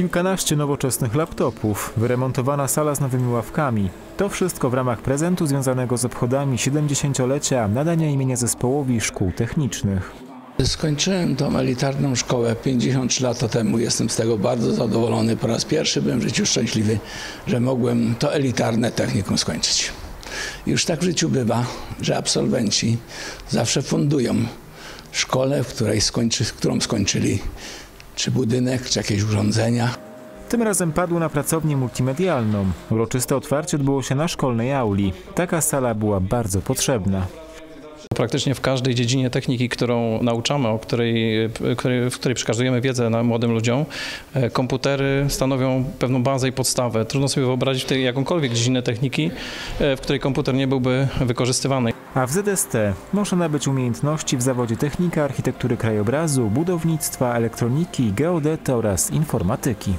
Kilkanaście nowoczesnych laptopów, wyremontowana sala z nowymi ławkami. To wszystko w ramach prezentu związanego z obchodami 70-lecia nadania imienia zespołowi szkół technicznych. Skończyłem tą elitarną szkołę 53 lata temu. Jestem z tego bardzo zadowolony. Po raz pierwszy byłem w życiu szczęśliwy, że mogłem to elitarne technikum skończyć. Już tak w życiu bywa, że absolwenci zawsze fundują szkole, w której skończy, którą skończyli, czy budynek, czy jakieś urządzenia. Tym razem padł na pracownię multimedialną. Uroczyste otwarcie odbyło się na szkolnej auli. Taka sala była bardzo potrzebna. Praktycznie w każdej dziedzinie techniki, którą nauczamy, o której, w której przekazujemy wiedzę młodym ludziom, e, komputery stanowią pewną bazę i podstawę. Trudno sobie wyobrazić tej jakąkolwiek dziedzinę techniki, e, w której komputer nie byłby wykorzystywany. A w ZST można nabyć umiejętności w zawodzie technika, architektury krajobrazu, budownictwa, elektroniki, geodety oraz informatyki.